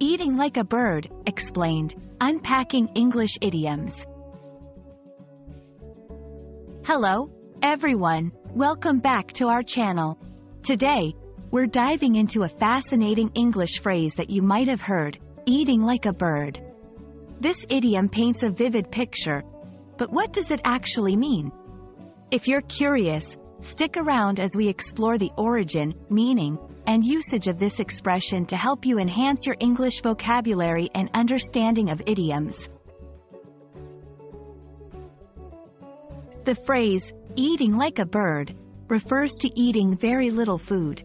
Eating like a bird, explained, unpacking English idioms. Hello, everyone, welcome back to our channel. Today, we're diving into a fascinating English phrase that you might have heard, eating like a bird. This idiom paints a vivid picture, but what does it actually mean? If you're curious, stick around as we explore the origin, meaning, and usage of this expression to help you enhance your English vocabulary and understanding of idioms. The phrase, eating like a bird, refers to eating very little food.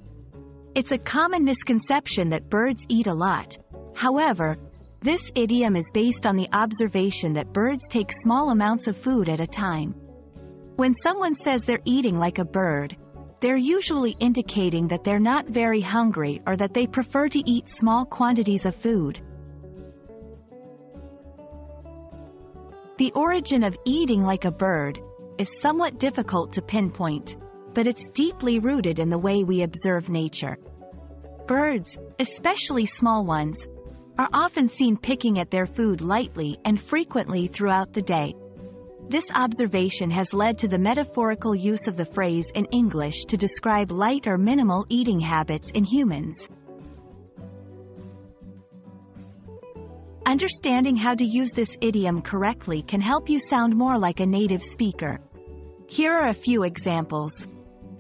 It's a common misconception that birds eat a lot. However, this idiom is based on the observation that birds take small amounts of food at a time. When someone says they're eating like a bird, they're usually indicating that they're not very hungry or that they prefer to eat small quantities of food. The origin of eating like a bird is somewhat difficult to pinpoint, but it's deeply rooted in the way we observe nature. Birds, especially small ones, are often seen picking at their food lightly and frequently throughout the day. This observation has led to the metaphorical use of the phrase in English to describe light or minimal eating habits in humans. Understanding how to use this idiom correctly can help you sound more like a native speaker. Here are a few examples.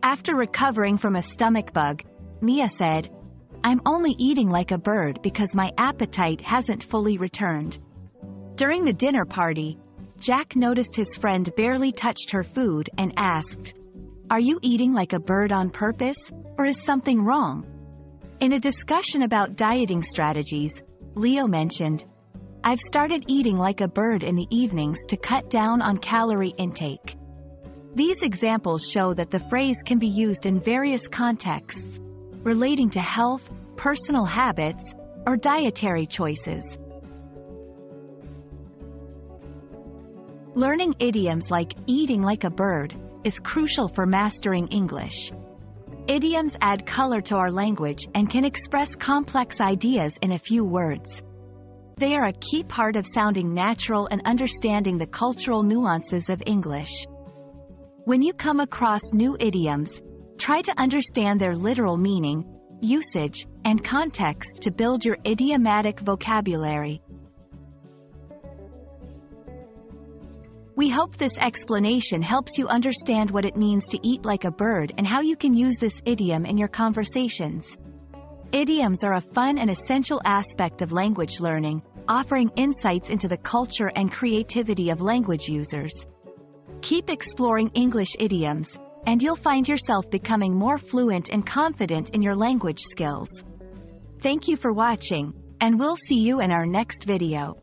After recovering from a stomach bug, Mia said, I'm only eating like a bird because my appetite hasn't fully returned. During the dinner party, Jack noticed his friend barely touched her food and asked, Are you eating like a bird on purpose, or is something wrong? In a discussion about dieting strategies, Leo mentioned, I've started eating like a bird in the evenings to cut down on calorie intake. These examples show that the phrase can be used in various contexts, relating to health, personal habits, or dietary choices. Learning idioms like eating like a bird is crucial for mastering English. Idioms add color to our language and can express complex ideas in a few words. They are a key part of sounding natural and understanding the cultural nuances of English. When you come across new idioms, try to understand their literal meaning, usage, and context to build your idiomatic vocabulary. We hope this explanation helps you understand what it means to eat like a bird and how you can use this idiom in your conversations. Idioms are a fun and essential aspect of language learning, offering insights into the culture and creativity of language users. Keep exploring English idioms, and you'll find yourself becoming more fluent and confident in your language skills. Thank you for watching, and we'll see you in our next video.